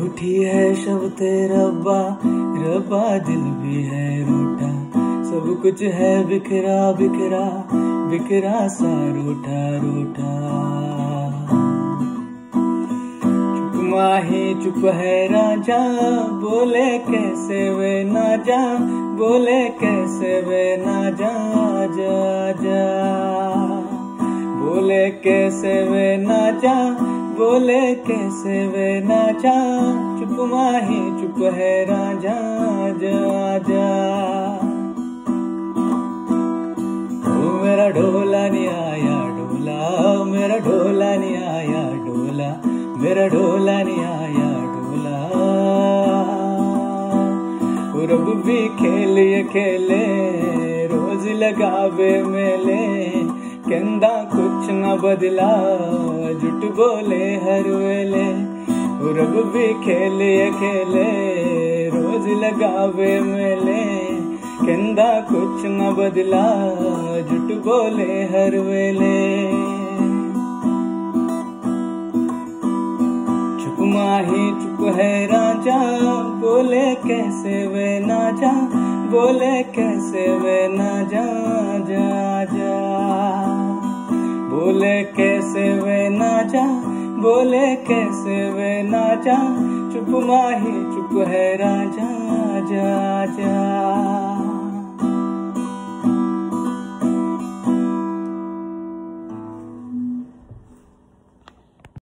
रूठी है शब रब्बा रब्बा दिल भी है रूठा सब कुछ है बिखरा बिखरा बिखरा सा रूठा रूठा चुप माही, चुप है राजा, बोले कैसे वे ना जा, बोले कैसे वे ना जा जा जा। बोले कैसे वे ना जा, बोले कैसे वे ना जा, चुप माही, चुप है राजा, जा जा। ओ मेरा ढोला नहीं आया, ढोला मेरा ढोला नहीं आया, ढोला, मेरा ढोला नहीं आया, ढोला। रब भी खेले खेले, रोज लगावे मेले कहंदा, कुछ न बदला। जुट बोले हर वेले रब भी खेले खेले, रोज लगावे मेले। कहंदा, कुछ न बदला। जुट बोले हर वेले। चुप माही चुप है राजा, बोले कैसे वे ना जा। बोले, कैसे वे ना जा जा जा? बोले, कैसे वे ना जा, बोले, कैसे वे ना जा? चुप माही, चुप है राजा।